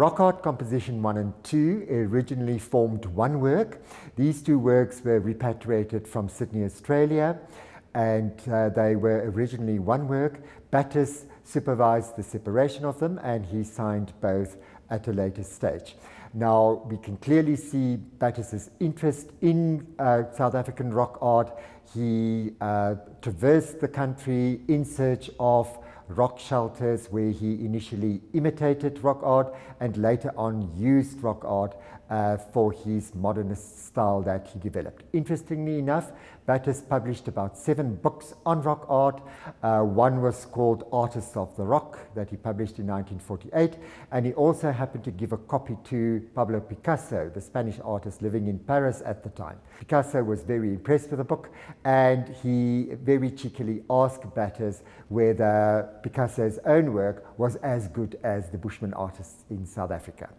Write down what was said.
Rock Art Composition 1 and 2 originally formed one work. These two works were repatriated from Sydney, Australia, and uh, they were originally one work. Battiss supervised the separation of them, and he signed both at a later stage. Now, we can clearly see Battiss's interest in uh, South African rock art. He uh, traversed the country in search of rock shelters where he initially imitated rock art and later on used rock art uh, for his modernist style that he developed. Interestingly enough, Battiss published about seven books on rock art. Uh, one was called Artists of the Rock that he published in 1948, and he also happened to give a copy to Pablo Picasso, the Spanish artist living in Paris at the time. Picasso was very impressed with the book, and he very cheekily asked Battiss whether Picasso's own work was as good as the Bushman artists in South Africa.